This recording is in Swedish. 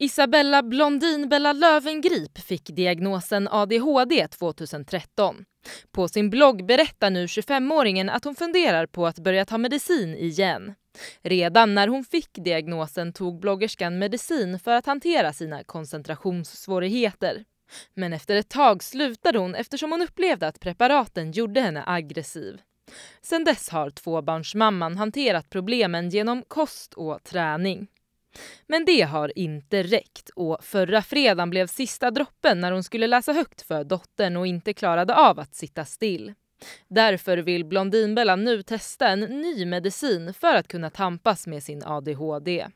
Isabella Blondin-Bella Lövengrip fick diagnosen ADHD 2013. På sin blogg berättar nu 25-åringen att hon funderar på att börja ta medicin igen. Redan när hon fick diagnosen tog bloggerskan medicin för att hantera sina koncentrationssvårigheter. Men efter ett tag slutade hon eftersom hon upplevde att preparaten gjorde henne aggressiv. Sedan dess har tvåbarnsmamman hanterat problemen genom kost och träning. Men det har inte räckt och förra fredagen blev sista droppen när hon skulle läsa högt för dottern och inte klarade av att sitta still. Därför vill Blondinbella nu testa en ny medicin för att kunna tampas med sin ADHD.